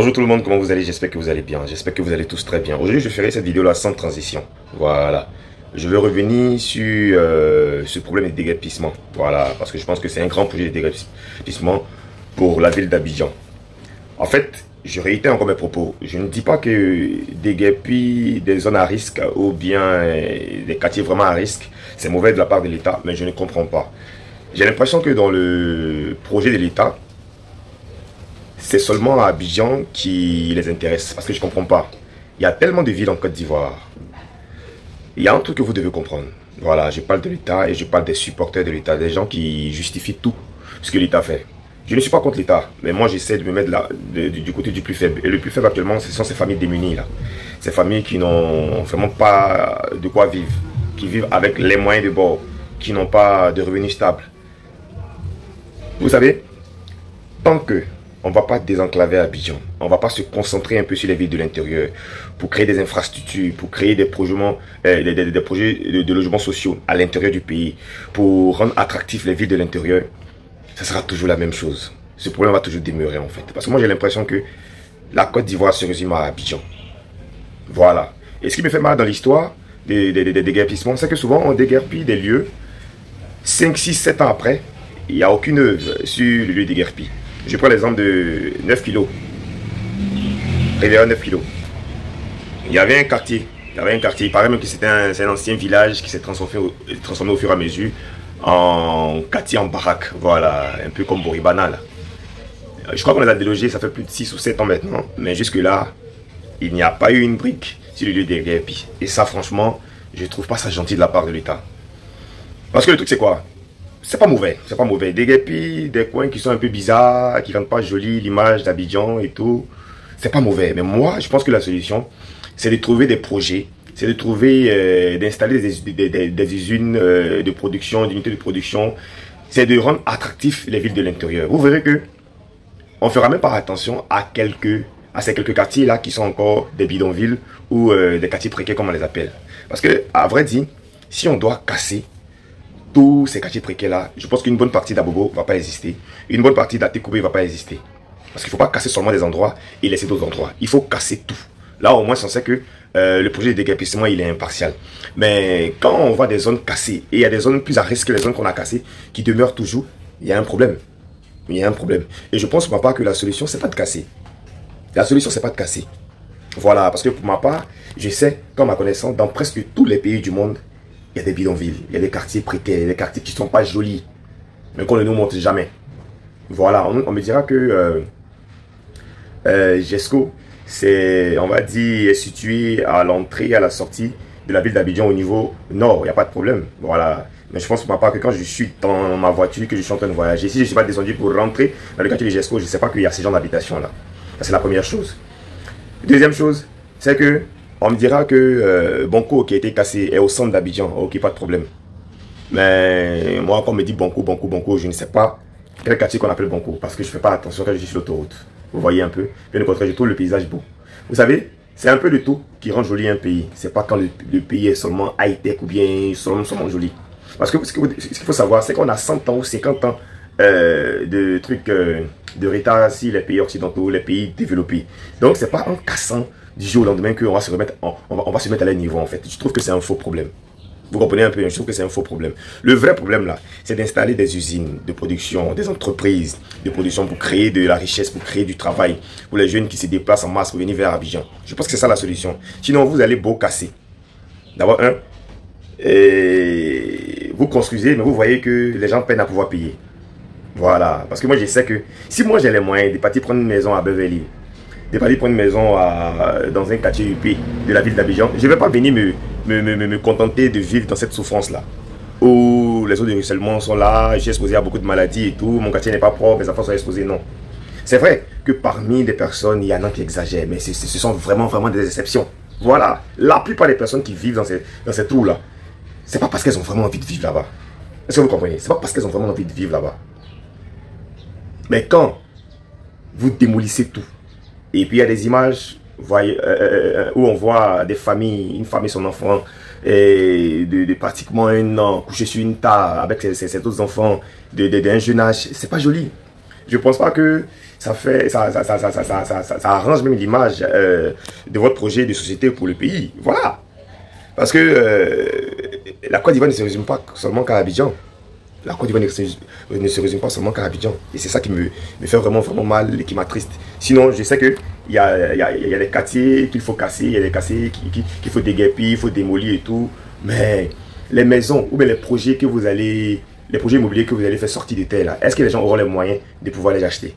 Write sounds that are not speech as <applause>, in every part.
Bonjour tout le monde, comment vous allez? J'espère que vous allez bien, j'espère que vous allez tous très bien. Aujourd'hui, je ferai cette vidéo là sans transition. Voilà. Je vais revenir sur euh, ce problème de déguerpissement. Voilà, parce que je pense que c'est un grand projet de déguerpissement pour la ville d'Abidjan. En fait, je réitère encore mes propos. Je ne dis pas que déguerpir des zones à risque ou bien euh, des quartiers vraiment à risque, c'est mauvais de la part de l'État, mais je ne comprends pas. J'ai l'impression que dans le projet de l'État, c'est seulement Abidjan qui les intéresse. Parce que je ne comprends pas. Il y a tellement de villes en Côte d'Ivoire. Il y a un truc que vous devez comprendre. Voilà, je parle de l'État et je parle des supporters de l'État, des gens qui justifient tout ce que l'État fait. Je ne suis pas contre l'État, mais moi j'essaie de me mettre du côté du plus faible. Et le plus faible actuellement, ce sont ces familles démunies là. Ces familles qui n'ont vraiment pas de quoi vivre, qui vivent avec les moyens de bord, qui n'ont pas de revenus stables. Vous savez, tant que on va pas désenclaver Abidjan. On va pas se concentrer un peu sur les villes de l'intérieur pour créer des infrastructures, pour créer des projets, euh, projets de, logements sociaux à l'intérieur du pays, pour rendre attractifs les villes de l'intérieur. Ça sera toujours la même chose. Ce problème va toujours demeurer en fait. Parce que moi j'ai l'impression que la Côte d'Ivoire se résume à Abidjan. Voilà. Et ce qui me fait mal dans l'histoire des, déguerpissements, c'est que souvent on déguerpit des lieux 5, 6, 7 ans après. Il n'y a aucune œuvre sur le lieu déguerpi. Je prends l'exemple de 9 kilos. Rivière 9 kilos. Il y avait un quartier. Il y avait un quartier. Il paraît même que c'était un, ancien village qui s'est transformé, au fur et à mesure en quartier en baraque. Voilà, un peu comme Boribana. Là. Je crois qu'on les a délogés, ça fait plus de 6 ou 7 ans maintenant. Mais jusque-là, il n'y a pas eu une brique sur le lieu des. Et ça, franchement, je ne trouve pas ça gentil de la part de l'État. Parce que le truc, c'est quoi? C'est pas mauvais, c'est pas mauvais. Des guépis, des coins qui sont un peu bizarres, qui rendent pas joli l'image d'Abidjan et tout, c'est pas mauvais. Mais moi, je pense que la solution, c'est de trouver des projets, c'est de trouver, euh, d'installer des, usines euh, de production, d'unités de production, c'est de rendre attractifs les villes de l'intérieur. Vous verrez que on fera même pas attention à quelques à ces quelques quartiers là qui sont encore des bidonvilles ou euh, des quartiers précaires comme on les appelle. Parce que à vrai dire, si on doit casser tous ces quartiers précaires-là, je pense qu'une bonne partie d'Abobo ne va pas exister. Une bonne partie d'Atekoubé ne va pas exister. Parce qu'il ne faut pas casser seulement des endroits et laisser d'autres endroits. Il faut casser tout. Là, au moins, on sait que euh, le projet de déguerpissement, il est impartial. Mais quand on voit des zones cassées, et il y a des zones plus à risque que les zones qu'on a cassées, qui demeurent toujours, il y a un problème. Il y a un problème. Et je pense pour ma part que la solution, c'est pas de casser. La solution, c'est pas de casser. Voilà, parce que pour ma part, je sais, comme ma connaissance, dans presque tous les pays du monde, il y a des bidonvilles, il y a des quartiers précaires, des quartiers qui ne sont pas jolis, mais qu'on ne nous montre jamais. Voilà, on, me dira que euh, euh, c'est, on va dire, situé à l'entrée, à la sortie de la ville d'Abidjan au niveau nord, il n'y a pas de problème. Voilà. Mais je pense pour ma part que quand je suis dans ma voiture, que je suis en train de voyager, si je ne suis pas descendu pour rentrer dans le quartier de Gesco, je ne sais pas qu'il y a ces gens d'habitation là. C'est la première chose. Deuxième chose, c'est que on me dira que euh, Bonko qui a été cassé est au centre d'Abidjan. Ok, pas de problème. Mais moi, quand on me dit Bonko, Bonko, Bonko, je ne sais pas quel quartier qu'on appelle Bonko. Parce que je ne fais pas attention quand je suis sur l'autoroute. Vous voyez un peu. Bien au contraire, je trouve le paysage beau. Vous savez, c'est un peu le tout qui rend joli un pays. C'est pas quand le, pays est seulement high-tech ou bien seulement, seulement joli. Parce que ce qu'il faut savoir, c'est qu'on a 100 ans ou 50 ans euh, de trucs euh, de retard si les pays occidentaux, les pays développés. Donc, c'est pas en cassant du jour au lendemain qu'on va se remettre, va se mettre à leur niveau en fait. Je trouve que c'est un faux problème. Vous comprenez un peu, je trouve que c'est un faux problème. Le vrai problème là, c'est d'installer des usines de production, des entreprises de production pour créer de la richesse, pour créer du travail, pour les jeunes qui se déplacent en masse pour venir vers Abidjan. Je pense que c'est ça la solution. Sinon, vous allez beau casser. D'abord, un, et vous construisez, mais vous voyez que les gens peinent à pouvoir payer. Voilà. Parce que moi, je sais que si moi j'ai les moyens de partir prendre une maison à Beverly, de partir prendre une maison dans un quartier UP de la ville d'Abidjan, je ne vais pas venir me, me, contenter de vivre dans cette souffrance-là. Où les eaux de ruissellement sont là, suis exposé à beaucoup de maladies et tout, mon quartier n'est pas propre, mes enfants sont exposés, non. C'est vrai que parmi les personnes, il y en a qui exagèrent, mais ce sont vraiment, vraiment des exceptions. Voilà, la plupart des personnes qui vivent dans ces, dans ces trous-là, pas parce qu'elles ont vraiment envie de vivre là-bas. Est-ce que vous comprenez? C'est pas parce qu'elles ont vraiment envie de vivre là-bas. Mais quand vous démolissez tout, et puis il y a des images voyez, euh, euh, euh, où on voit des familles, une famille, son enfant, de, pratiquement un an, couché sur une table avec ses, autres enfants d'un de, jeune âge. C'est pas joli. Je pense pas que ça fait, ça, ça, ça, ça, arrange même l'image de votre projet de société pour le pays. Voilà. Parce que la Côte d'Ivoire ne se résume pas seulement qu'à Abidjan. La Côte d'Ivoire ne, se résume pas seulement qu'à Abidjan. Et c'est ça qui me, me, fait vraiment, vraiment mal et qui m'attriste. Sinon, je sais qu'il y a, y, a, y a des quartiers qu'il faut casser, il y a des quartiers qu'il qui, faut déguerpir, il faut démolir et tout. Mais les maisons ou bien les projets que vous allez, les projets immobiliers que vous allez faire sortir de terre, est-ce que les gens auront les moyens de pouvoir les acheter?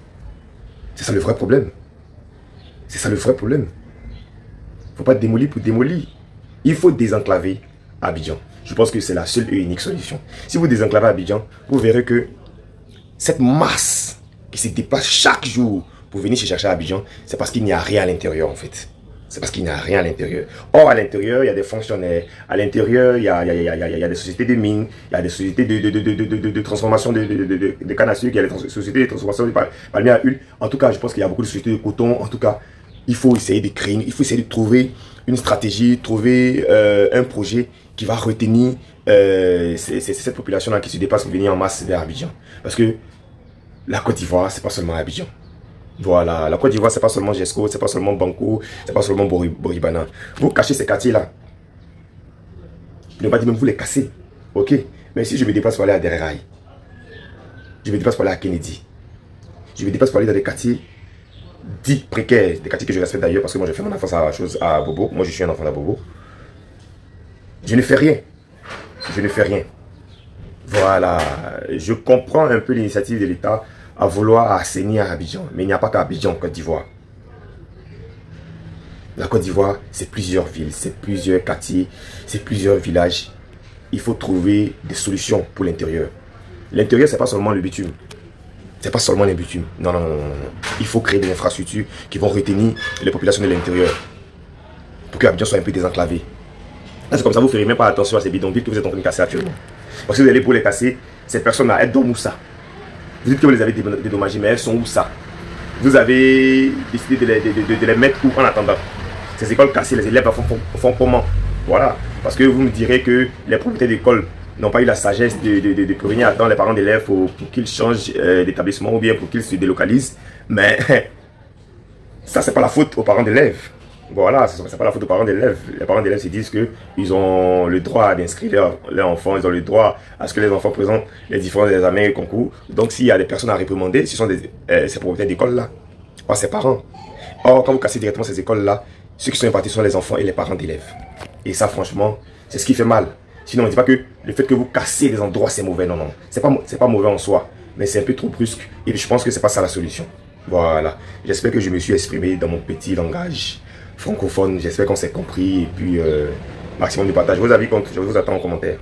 C'est ça le vrai problème. C'est ça le vrai problème. Il ne faut pas démolir pour démolir. Il faut désenclaver Abidjan. Je pense que c'est la seule et unique solution. Si vous désenclavez Abidjan, vous verrez que cette masse qui se déplace chaque jour pour venir chercher Abidjan, c'est parce qu'il n'y a rien à l'intérieur en fait c'est parce qu'il n'y a rien à l'intérieur. Or, à l'intérieur, il y a des fonctionnaires. À l'intérieur, il, y a, des sociétés de mines, il y a des sociétés de, de, transformation de, de, canne à sucre, il y a des sociétés de transformation de palmier à huile. En tout cas, je pense qu'il y a beaucoup de sociétés de coton. En tout cas, il faut essayer de créer, il faut essayer de trouver une stratégie, trouver euh, un projet qui va retenir euh, cette population-là qui se dépasse pour venir en masse vers Abidjan. Parce que la Côte d'Ivoire, c'est pas seulement Abidjan. Voilà, la Côte d'Ivoire, c'est pas seulement Gesco, c'est pas seulement Banco, c'est pas seulement Boribana. Vous cachez ces quartiers-là. Ne pas dire même vous les casser. Ok Mais si je me déplace pour aller à Dereraï, je me déplace pour aller à Kennedy, je me déplace pour aller dans des quartiers dits précaires, des quartiers que je respecte d'ailleurs parce que moi j'ai fait mon enfance à, chose, à Bobo. Moi je suis un enfant à Bobo. Je ne fais rien. Je ne fais rien. Voilà. Je comprends un peu l'initiative de l'État à vouloir assainir Abidjan. Mais il n'y a pas qu'à Abidjan Côte d'Ivoire. La Côte d'Ivoire, c'est plusieurs villes, c'est plusieurs quartiers, c'est plusieurs villages. Il faut trouver des solutions pour l'intérieur. L'intérieur, c'est pas seulement le bitume. C'est pas seulement les bitumes. Non, non, non. Il faut créer des infrastructures qui vont retenir les populations de l'intérieur. Pour que Abidjan soit un peu désenclavé. C'est comme ça, vous ne ferez même pas attention à ces bidonvilles que vous êtes en train de casser actuellement. Parce que vous allez pour les casser, ces personnes-là, elles dorment où ça? Vous dites que vous les avez dédommagées, mais elles sont où ça? Vous avez décidé de les, mettre où en attendant? Ces écoles cassées, les élèves font, comment? Voilà. Parce que vous me direz que les propriétaires d'école n'ont pas eu la sagesse de, de, prévenir à les parents d'élèves pour, qu'ils changent euh, d'établissement ou bien pour qu'ils se délocalisent. Mais <laughs> ça, c'est pas la faute aux parents d'élèves. Voilà, ce n'est pas la faute aux parents d'élèves. Les parents d'élèves se disent qu'ils ont le droit d'inscrire leurs enfants, ils ont le droit à ce que les enfants présentent les différents examens et concours. Donc s'il y a des personnes à réprimander, ce sont euh, ces propriétaires d'école-là, pas ces parents. Or, quand vous cassez directement ces écoles-là, ceux qui sont impartis sont les enfants et les parents d'élèves. Et ça, franchement, c'est ce qui fait mal. Sinon, on ne dit pas que le fait que vous cassez des endroits, c'est mauvais. Non, non. C'est pas, pas mauvais en soi. Mais c'est un peu trop brusque. Et je pense que c'est pas ça la solution. Voilà. J'espère que je me suis exprimé dans mon petit langage francophone. J'espère qu'on s'est compris. Et puis, euh, maximum de partage. Vos avis, je vous attends en commentaire.